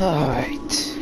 Alright.